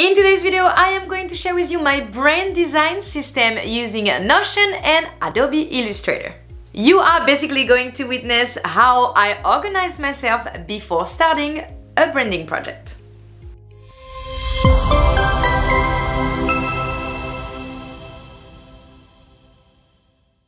In today's video, I am going to share with you my brand design system using Notion and Adobe Illustrator. You are basically going to witness how I organize myself before starting a branding project.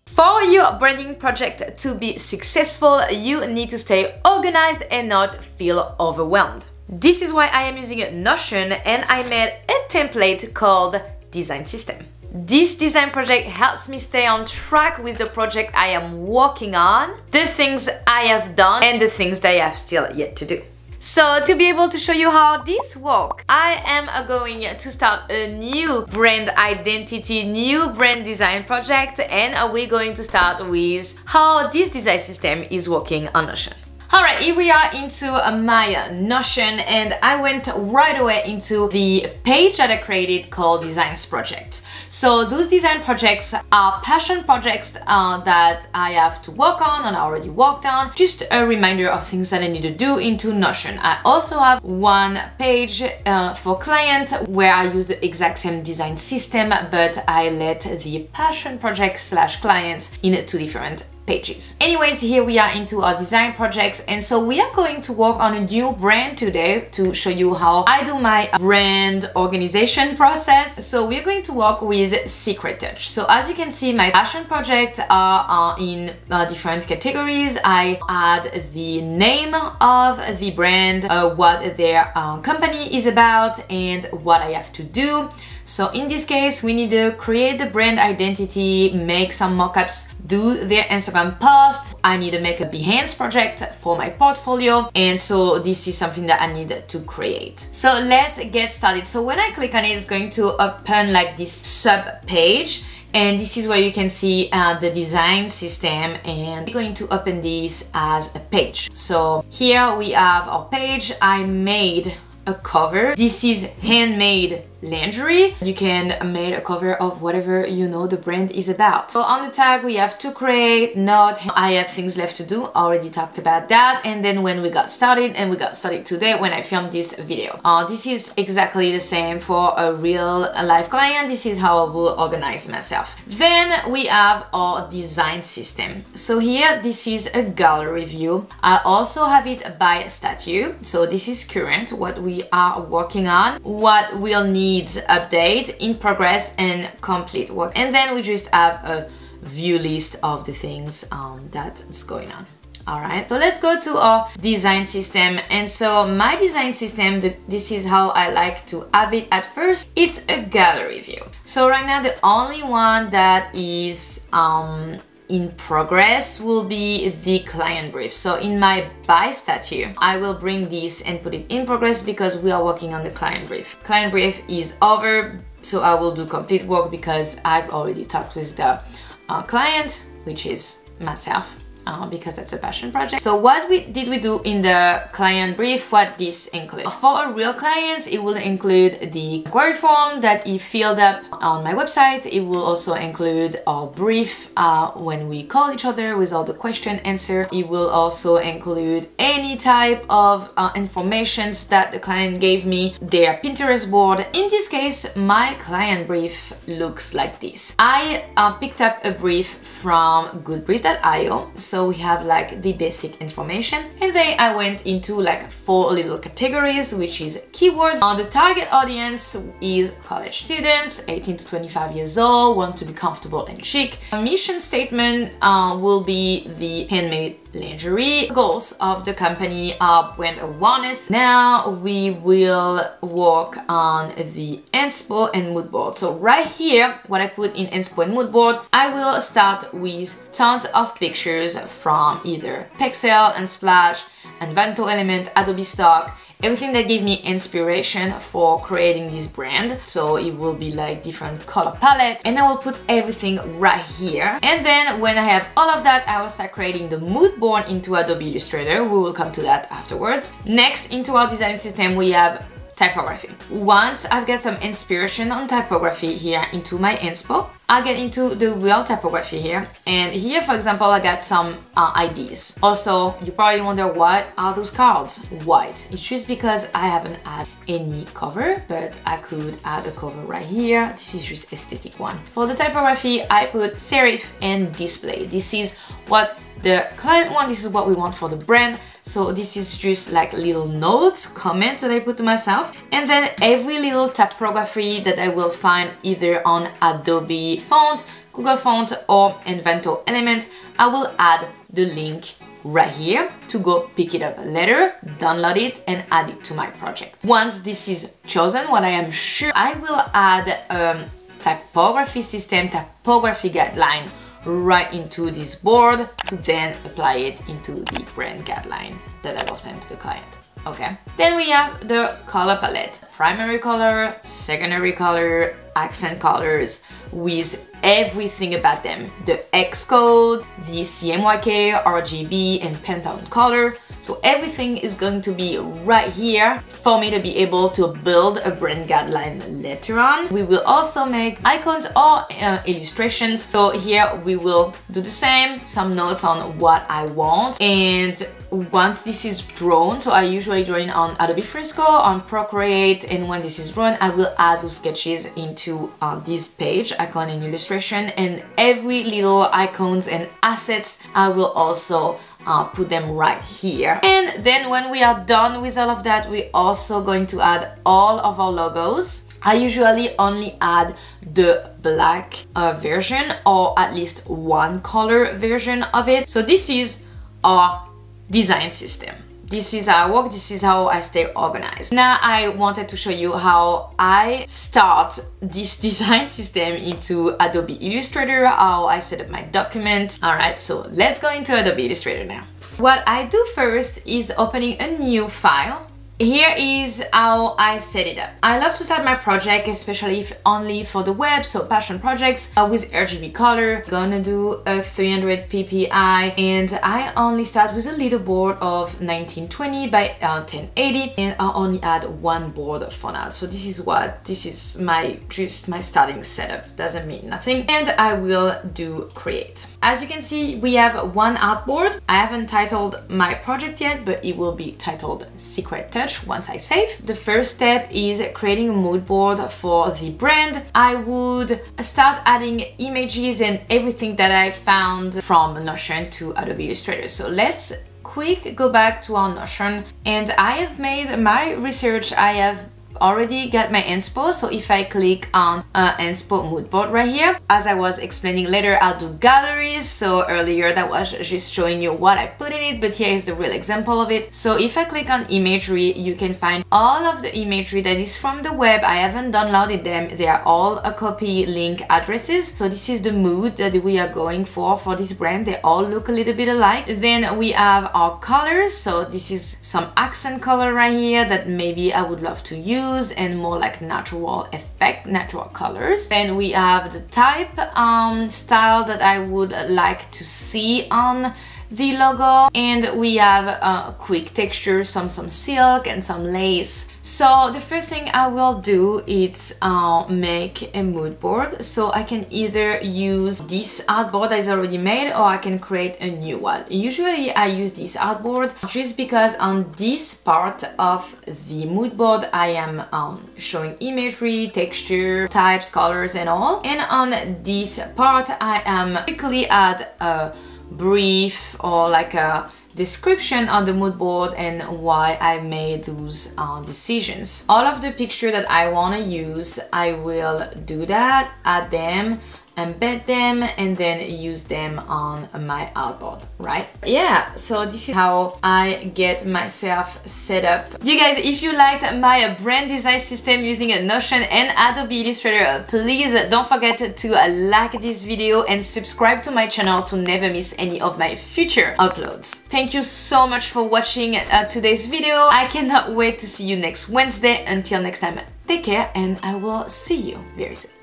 For your branding project to be successful, you need to stay organized and not feel overwhelmed. This is why I am using Notion and I made a template called Design System. This design project helps me stay on track with the project I am working on, the things I have done and the things that I have still yet to do. So to be able to show you how this works, I am going to start a new brand identity, new brand design project and we're going to start with how this design system is working on Notion. Alright, here we are into my Notion and I went right away into the page that I created called Designs Project. So those design projects are passion projects uh, that I have to work on and I already worked on. Just a reminder of things that I need to do into Notion. I also have one page uh, for client where I use the exact same design system but I let the passion project slash clients in two different pages. Anyways, here we are into our design projects and so we are going to work on a new brand today to show you how I do my brand organization process. So we're going to work with Secret Touch. So as you can see, my passion projects are in uh, different categories. I add the name of the brand, uh, what their uh, company is about and what I have to do. So in this case, we need to create the brand identity, make some mockups, do their Instagram post. I need to make a Behance project for my portfolio. And so this is something that I need to create. So let's get started. So when I click on it, it's going to open like this sub page and this is where you can see uh, the design system and we're going to open this as a page so here we have our page I made a cover this is handmade lingerie. You can make a cover of whatever you know the brand is about. So on the tag we have to create, not, I have things left to do, already talked about that. And then when we got started, and we got started today when I filmed this video. Uh, this is exactly the same for a real life client. This is how I will organize myself. Then we have our design system. So here, this is a gallery view. I also have it by statue. So this is current, what we are working on, what we'll need needs update, in progress and complete work. And then we just have a view list of the things um, that is going on. Alright, so let's go to our design system. And so my design system, this is how I like to have it at first. It's a gallery view. So right now the only one that is um, in progress will be the client brief. So in my by statue, I will bring this and put it in progress because we are working on the client brief. Client brief is over, so I will do complete work because I've already talked with the uh, client, which is myself uh, because that's a passion project. So what we did we do in the client brief, what this include? For a real clients, it will include the query form that he filled up on my website. It will also include our brief uh, when we call each other with all the question answer. It will also include any type of uh, informations that the client gave me, their Pinterest board. In this case, my client brief looks like this. I uh, picked up a brief from goodbrief.io so we have like the basic information. And then I went into like four little categories which is keywords. Uh, the target audience is college students 18 to 25 years old want to be comfortable and chic. Mission statement uh, will be the handmade lingerie. Goals of the company are brand awareness. Now we will work on the inspo and mood board. So right here, what I put in inspo and mood board, I will start with tons of pictures from either Pexel Unsplash, Envato Element, Adobe Stock, everything that gave me inspiration for creating this brand. So it will be like different color palette and I will put everything right here. And then when I have all of that, I will start creating the mood board into Adobe Illustrator. We will come to that afterwards. Next, into our design system, we have typography. Once I've got some inspiration on typography here into my inspo, I'll get into the real typography here. And here, for example, I got some uh, IDs. Also, you probably wonder what are those cards? White. It's just because I haven't had any cover, but I could add a cover right here. This is just aesthetic one. For the typography, I put serif and display. This is what the client one, this is what we want for the brand. So this is just like little notes, comments that I put to myself. And then every little typography that I will find either on Adobe Font, Google Font or Envato Element, I will add the link right here to go pick it up later, download it and add it to my project. Once this is chosen, what I am sure I will add um, typography system, typography guideline right into this board to then apply it into the brand guideline that I will send to the client. Okay. Then we have the color palette. Primary color, secondary color, accent colors with everything about them. The hex code, the CMYK, RGB and Pantone color, so everything is going to be right here for me to be able to build a brand guideline later on. We will also make icons or uh, illustrations. So here we will do the same, some notes on what I want. And once this is drawn, so I usually draw it on Adobe Fresco, on Procreate, and when this is drawn, I will add those sketches into uh, this page, icon and illustration, and every little icons and assets I will also uh, put them right here. And then when we are done with all of that, we're also going to add all of our logos. I usually only add the black uh, version or at least one color version of it. So this is our design system. This is how I work, this is how I stay organized. Now I wanted to show you how I start this design system into Adobe Illustrator, how I set up my document. Alright, so let's go into Adobe Illustrator now. What I do first is opening a new file here is how I set it up. I love to start my project, especially if only for the web, so passion projects uh, with RGB color. Gonna do a 300 ppi and I only start with a little board of 1920 by uh, 1080 and I only add one board for now. So this is what, this is my, just my starting setup. Doesn't mean nothing. And I will do create. As you can see, we have one artboard. I haven't titled my project yet, but it will be titled Secret Touch once I save. The first step is creating a mood board for the brand. I would start adding images and everything that I found from Notion to Adobe Illustrator. So let's quick go back to our Notion and I have made my research. I have already get my inspo so if I click on uh, inspo mood board right here as I was explaining later I'll do galleries. So earlier that was just showing you what I put in it but here is the real example of it. So if I click on imagery you can find all of the imagery that is from the web. I haven't downloaded them. They are all a copy link addresses. So this is the mood that we are going for for this brand. They all look a little bit alike. Then we have our colors. So this is some accent color right here that maybe I would love to use and more like natural effect, natural colors. Then we have the type um, style that I would like to see on the logo and we have a quick texture, some some silk and some lace. So the first thing I will do is uh, make a mood board. So I can either use this artboard that is already made or I can create a new one. Usually I use this artboard just because on this part of the mood board I am um, showing imagery, texture, types, colors and all. And on this part I am quickly add a brief or like a description on the mood board and why I made those uh, decisions. All of the picture that I want to use, I will do that, add them, embed them and then use them on my artboard right? Yeah so this is how I get myself set up. You guys if you liked my brand design system using a Notion and Adobe Illustrator please don't forget to like this video and subscribe to my channel to never miss any of my future uploads. Thank you so much for watching uh, today's video. I cannot wait to see you next Wednesday. Until next time take care and I will see you very soon